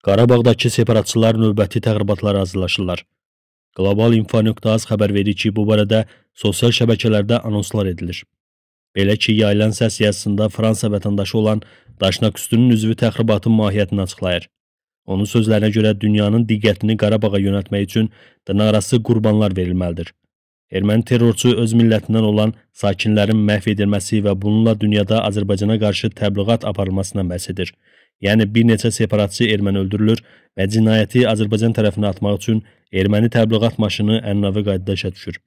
Qarabağdakı separatçılar növbəti təxribatlara hazırlaşırlar. Qlobal info.az xəbər verir ki, bu barədə sosial şəbəkələrdə anonslar edilir. Belə ki, yayılan səs yazısında Fransa vətəndaşı olan Daşnaqüstünün üzvü təxribatın mahiyyətini açıqlayır. Onun sözlərinə görə dünyanın diqqətini Qarabağa yönəltmək üçün dırnaqarası qurbanlar verilməlidir. Erməni terrorçu öz millətindən olan sakinlərin məhv edilməsi və bununla dünyada Azərbaycana qarşı təbliğat aparılmasından bəhs edir. Yəni bir neçə separatçı erməni öldürülür və cinayəti Azərbaycan tərəfinə atmaq üçün erməni təbliğat maşını ənnavi qaydada işə düşür.